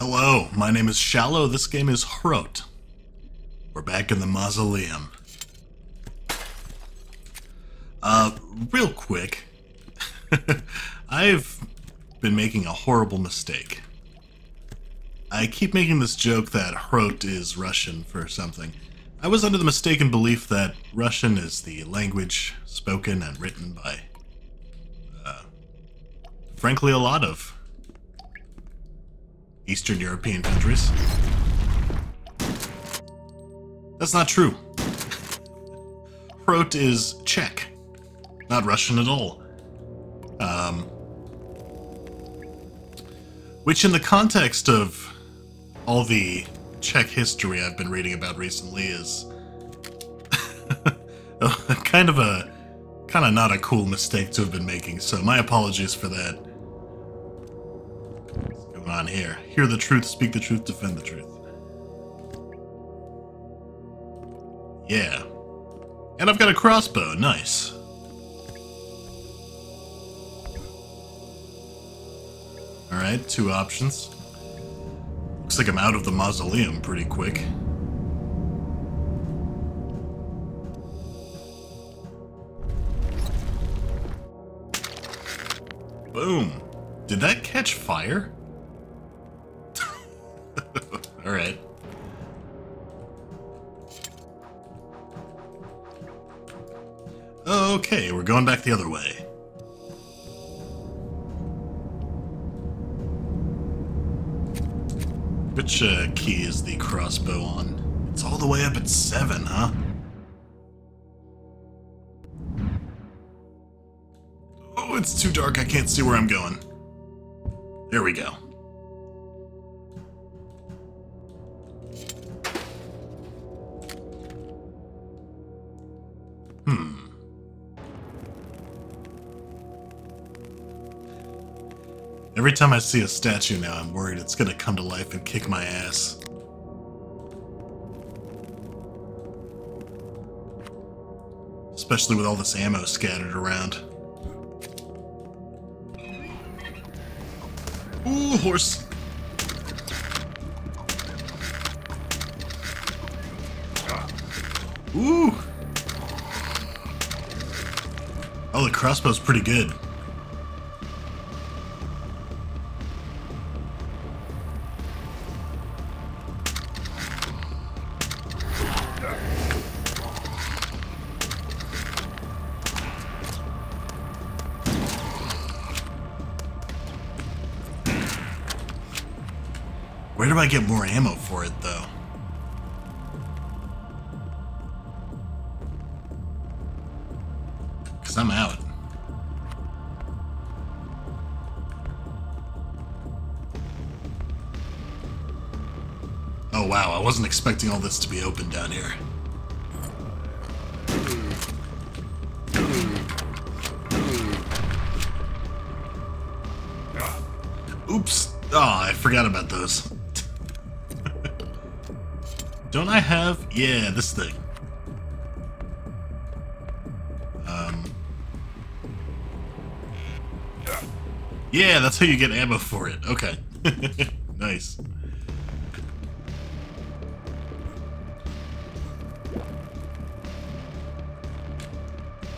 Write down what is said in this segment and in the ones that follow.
Hello, my name is Shallow. This game is Hrot. We're back in the mausoleum. Uh, real quick. I've been making a horrible mistake. I keep making this joke that Hrot is Russian for something. I was under the mistaken belief that Russian is the language spoken and written by, uh, frankly, a lot of Eastern European countries. That's not true. Hrot is Czech, not Russian at all. Um, which, in the context of all the Czech history I've been reading about recently, is kind of a kind of not a cool mistake to have been making. So my apologies for that on here. Hear the truth, speak the truth, defend the truth. Yeah. And I've got a crossbow, nice. Alright, two options. Looks like I'm out of the mausoleum pretty quick. Boom. Did that catch fire? Alright. Okay, we're going back the other way. Which uh, key is the crossbow on? It's all the way up at 7, huh? Oh, it's too dark, I can't see where I'm going. There we go. Every time I see a statue now, I'm worried it's gonna come to life and kick my ass. Especially with all this ammo scattered around. Ooh, horse! Ooh! Oh, the crossbow's pretty good. Do I get more ammo for it, though? Because I'm out. Oh wow, I wasn't expecting all this to be open down here. Oops. Oh, I forgot about those. Don't I have... Yeah, this thing. Um... Yeah, that's how you get ammo for it. Okay. nice.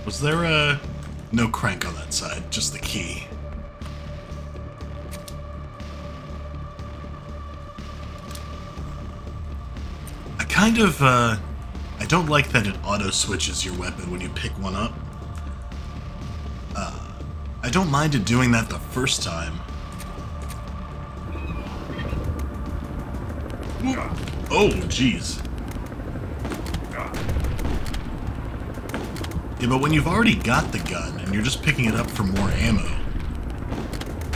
Was there a... No crank on that side, just the key. Kind of, uh, I don't like that it auto-switches your weapon when you pick one up. Uh, I don't mind it doing that the first time. Oh, jeez. Yeah, but when you've already got the gun and you're just picking it up for more ammo,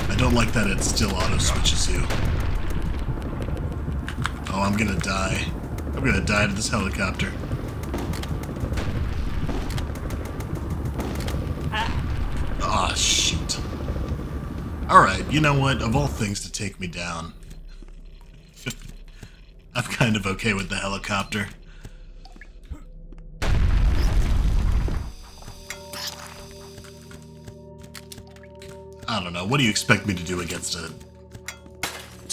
I don't like that it still auto-switches you. Oh, I'm gonna die. I'm gonna die to this helicopter. Ah, oh, shoot. Alright, you know what? Of all things to take me down, I'm kind of okay with the helicopter. I don't know. What do you expect me to do against a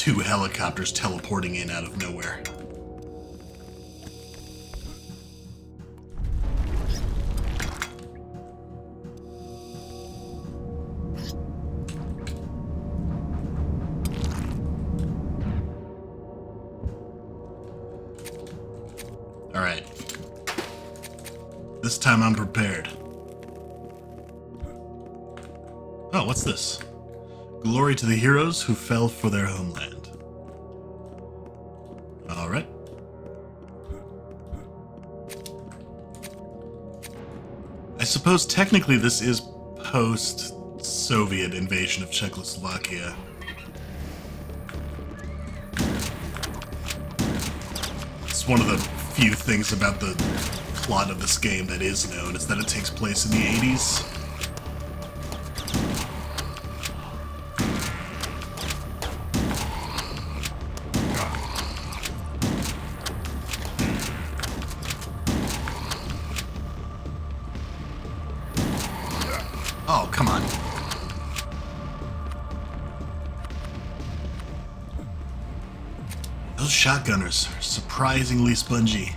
two helicopters teleporting in out of nowhere. Time I'm prepared. Oh, what's this? Glory to the heroes who fell for their homeland. Alright. I suppose technically this is post-Soviet invasion of Czechoslovakia. It's one of the few things about the plot of this game that is known, is that it takes place in the 80s. Oh, come on. Those shotgunners are surprisingly spongy.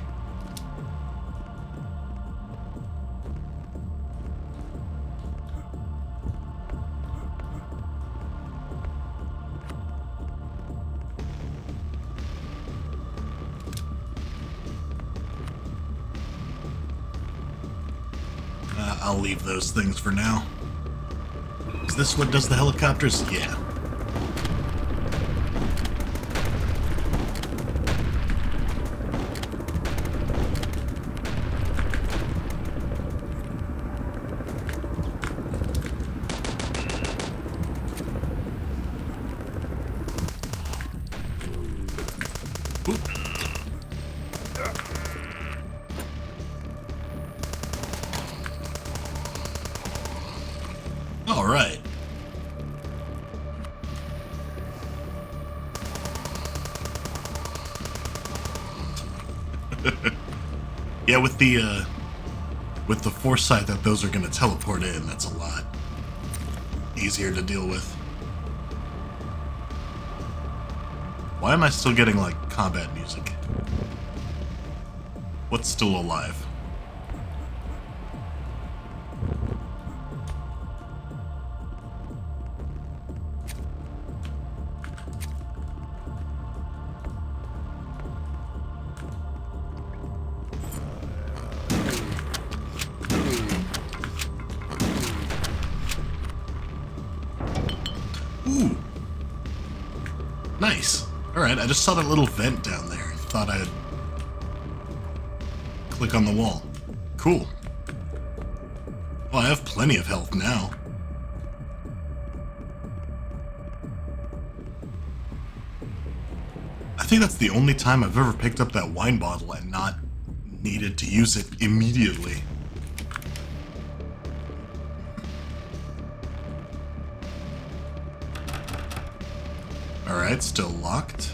Those things for now. Is this what does the helicopters? Yeah. Yeah, with the uh, with the foresight that those are going to teleport in, that's a lot easier to deal with. Why am I still getting like combat music? What's still alive? Nice. Alright, I just saw that little vent down there. Thought I'd click on the wall. Cool. Well, I have plenty of health now. I think that's the only time I've ever picked up that wine bottle and not needed to use it immediately. Alright, still locked.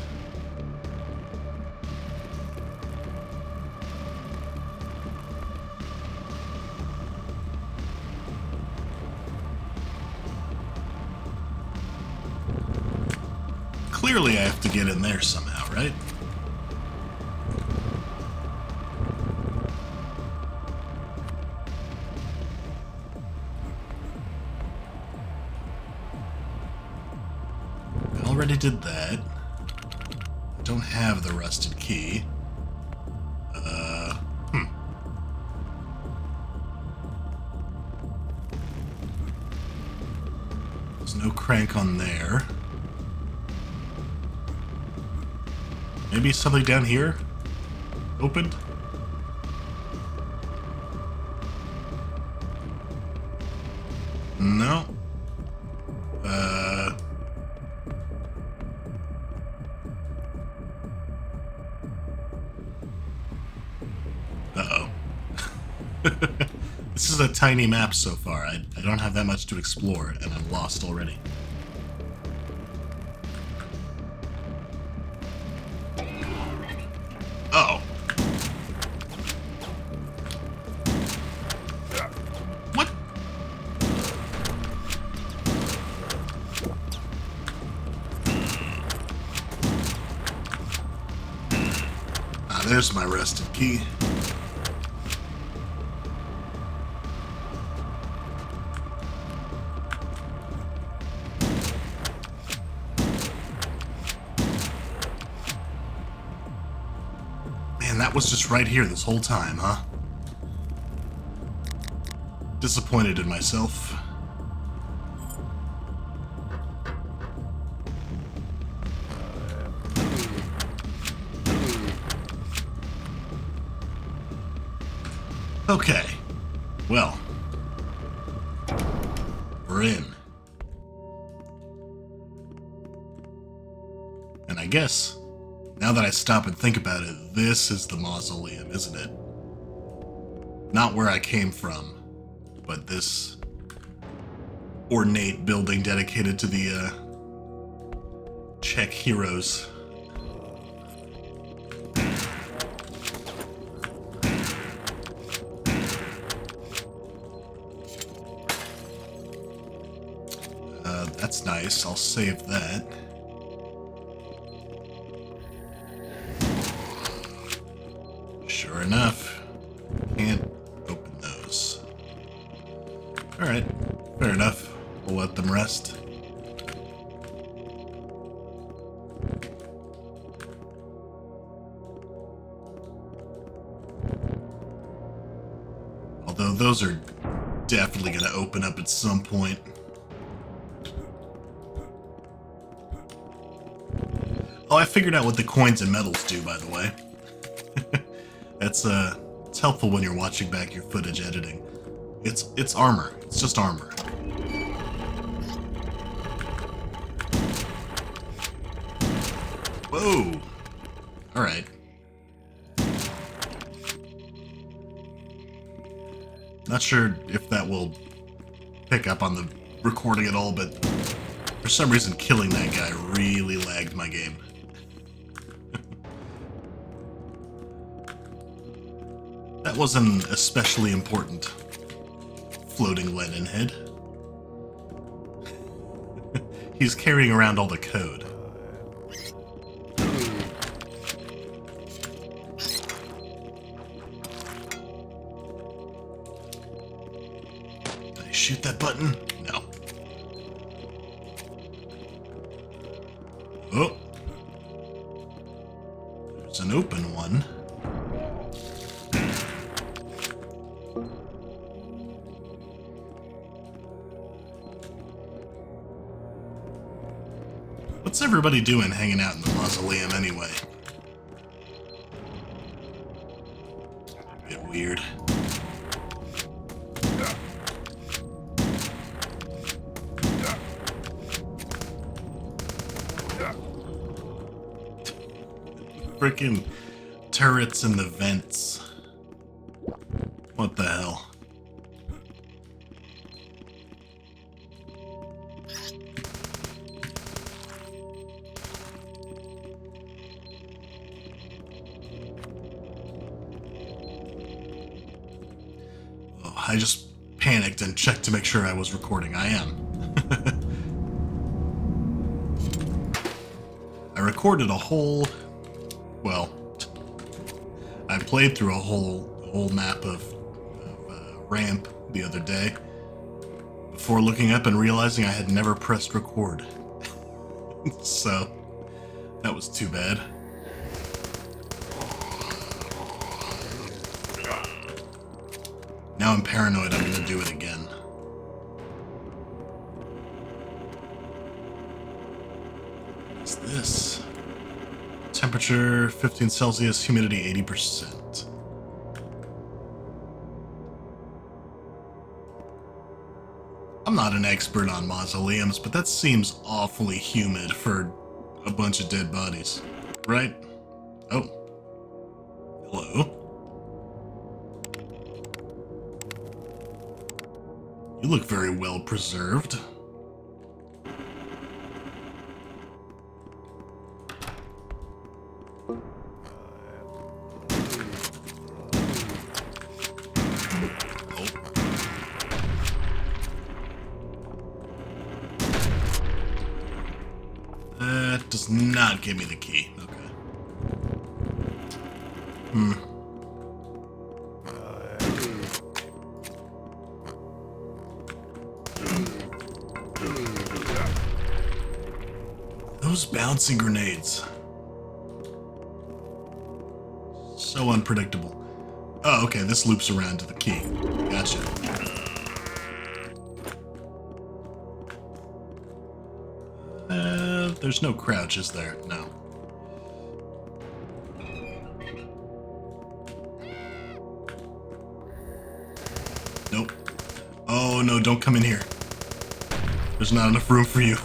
Clearly I have to get in there somehow, right? Did that. I don't have the rusted key. Uh, hmm. There's no crank on there. Maybe something down here? Opened? No. Is a tiny map so far. I, I don't have that much to explore, and I'm lost already. That was just right here this whole time, huh? Disappointed in myself. Okay. Well. We're in. And I guess, now that I stop and think about it, this is the mausoleum, isn't it? Not where I came from, but this ornate building dedicated to the uh, Czech heroes. Uh, that's nice. I'll save that. Some point. Oh, I figured out what the coins and medals do, by the way. That's uh, it's helpful when you're watching back your footage editing. It's it's armor. It's just armor. Whoa. All right. Not sure if that will pick up on the recording at all, but for some reason killing that guy really lagged my game. that wasn't especially important floating Lenin head. He's carrying around all the code. I shoot that button? No. Oh. There's an open one. What's everybody doing hanging out in the mausoleum anyway? A bit weird. Turrets in the vents. What the hell? Oh, I just panicked and checked to make sure I was recording. I am. I recorded a whole, well, I played through a whole whole map of, of uh, ramp the other day before looking up and realizing I had never pressed record. so that was too bad. Now I'm paranoid I'm gonna do it again. Temperature 15 Celsius, humidity 80%. I'm not an expert on mausoleums, but that seems awfully humid for a bunch of dead bodies. Right? Oh. Hello? You look very well preserved. Does not give me the key. Okay. Hmm. Those bouncing grenades. So unpredictable. Oh, okay, this loops around to the key. Gotcha. There's no crouch, is there? No. Nope. Oh no, don't come in here. There's not enough room for you.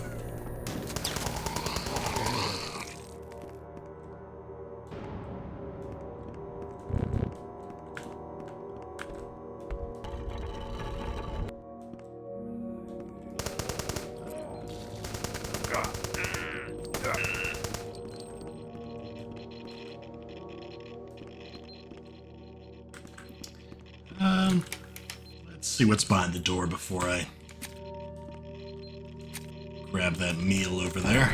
See what's behind the door before I grab that meal over there.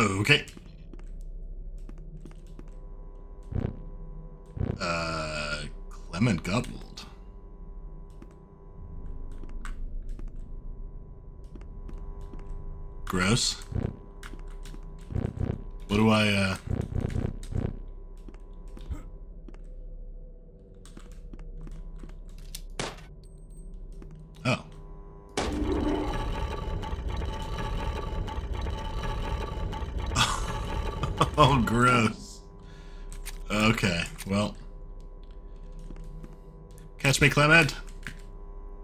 Okay. Uh, Clement Gottwald. Gross. What do I, uh... Oh. oh, gross. Okay, well. Catch me, Clement.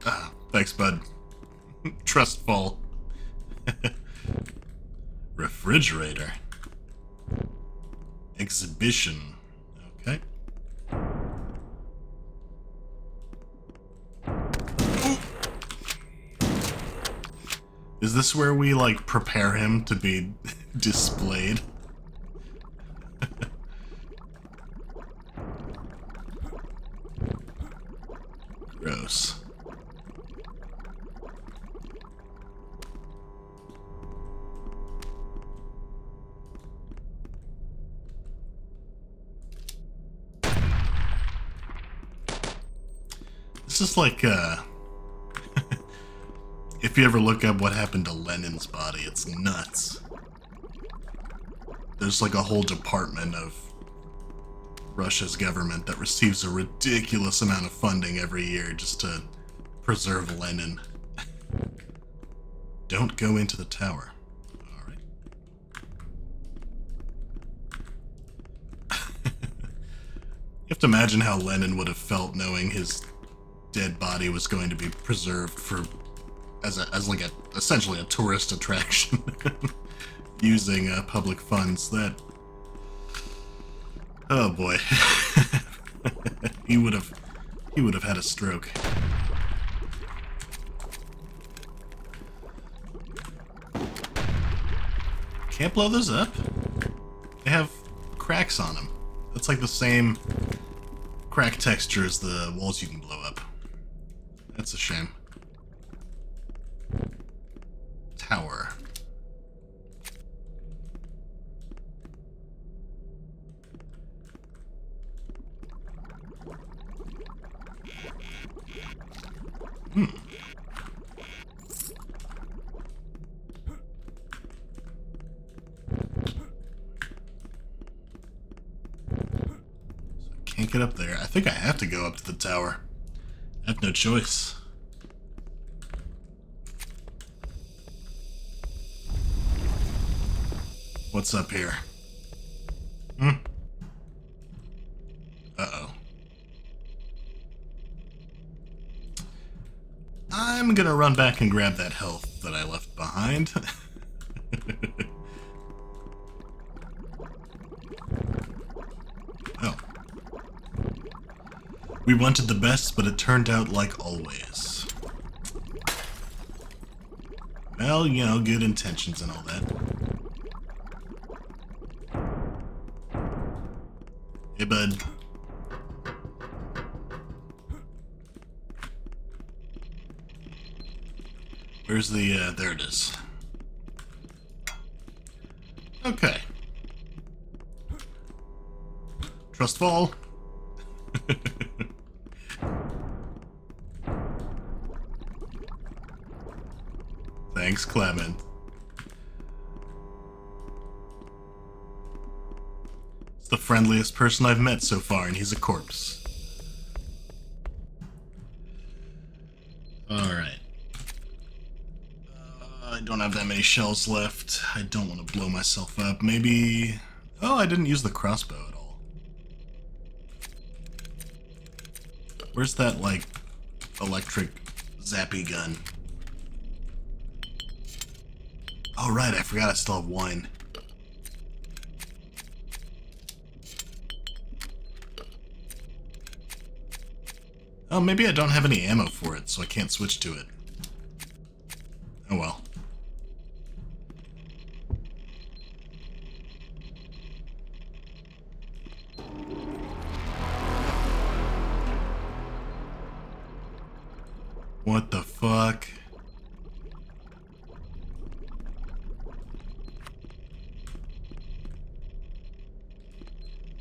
Ah, thanks, bud. Trust fall. Refrigerator. Exhibition. Okay. Is this where we, like, prepare him to be displayed? Gross. This is like, uh... if you ever look up what happened to Lenin's body, it's nuts. There's like a whole department of Russia's government that receives a ridiculous amount of funding every year just to preserve Lenin. Don't go into the tower. Alright. you have to imagine how Lenin would have felt knowing his dead body was going to be preserved for as a as like a essentially a tourist attraction using uh, public funds that oh boy he would have he would have had a stroke. Can't blow those up. They have cracks on them that's like the same crack texture as the walls you can blow up that's a shame. Tower. Hmm. Can't get up there. I think I have to go up to the tower. I have no choice. What's up here? Hmm? Uh-oh. I'm gonna run back and grab that health that I left behind. oh. We wanted the best, but it turned out like always. Well, you know, good intentions and all that. Bud. Where's the, uh, there it is. Okay. Trust fall. Thanks, Clement. It's the friendliest person I've met so far, and he's a corpse. Alright. Uh, I don't have that many shells left. I don't want to blow myself up. Maybe... Oh, I didn't use the crossbow at all. Where's that, like, electric zappy gun? Oh, right, I forgot I still have wine. Oh, maybe I don't have any ammo for it, so I can't switch to it. Oh well. What the fuck?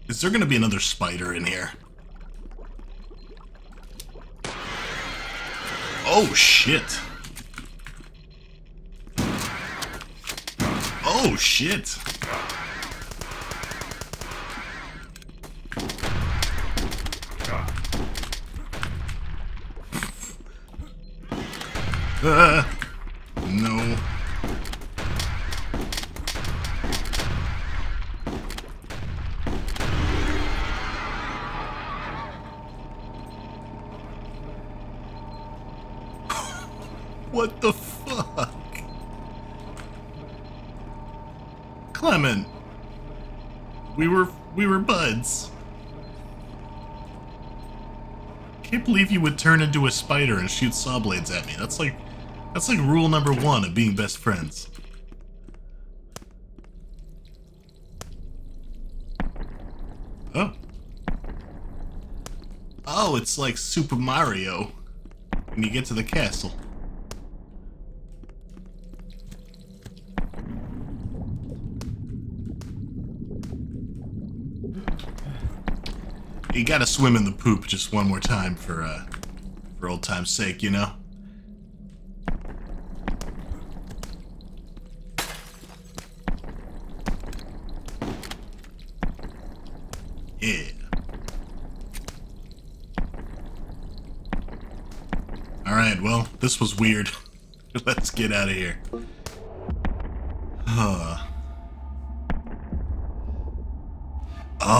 Is there gonna be another spider in here? Oh shit. Oh shit. Uh, no. What the fuck? Clement. We were we were buds. Can't believe you would turn into a spider and shoot saw blades at me. That's like that's like rule number one of being best friends. Oh. Oh, it's like Super Mario when you get to the castle. You gotta swim in the poop just one more time for, uh, for old time's sake, you know? Yeah. Alright, well, this was weird. Let's get out of here.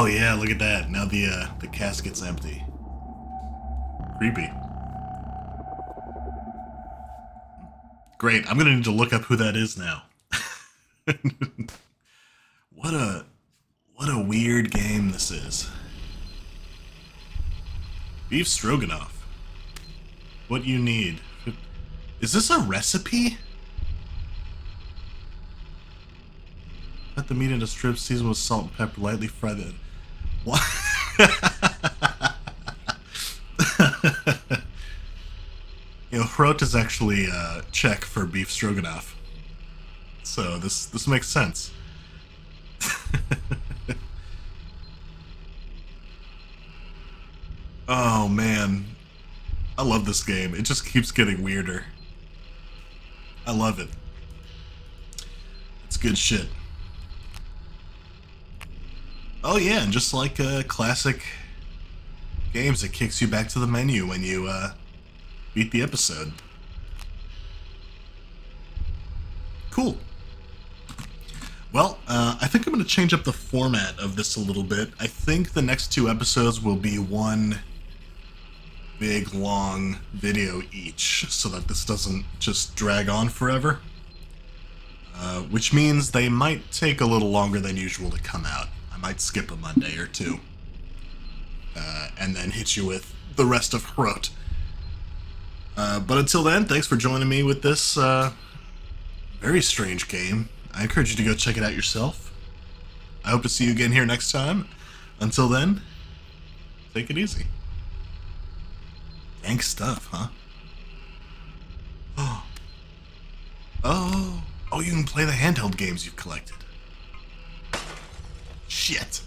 Yeah, look at that. Now the uh, the casket's empty. Creepy. Great. I'm gonna need to look up who that is now. what a what a weird game this is. Beef stroganoff. What you need. Is this a recipe? Cut the meat into strips, season with salt and pepper, lightly fry the... What? you know, Hrot is actually uh, Czech for beef stroganoff. So this this makes sense. oh man. I love this game. It just keeps getting weirder. I love it. It's good shit. Oh yeah, and just like uh, classic games, it kicks you back to the menu when you uh, beat the episode. Cool. Well, uh, I think I'm going to change up the format of this a little bit. I think the next two episodes will be one big, long video each, so that this doesn't just drag on forever. Uh, which means they might take a little longer than usual to come out. I might skip a Monday or two. Uh, and then hit you with the rest of Hrot. Uh, but until then, thanks for joining me with this uh, very strange game. I encourage you to go check it out yourself. I hope to see you again here next time. Until then, take it easy. Dank stuff, huh? Oh. Oh. Oh, you can play the handheld games you've collected. Shit.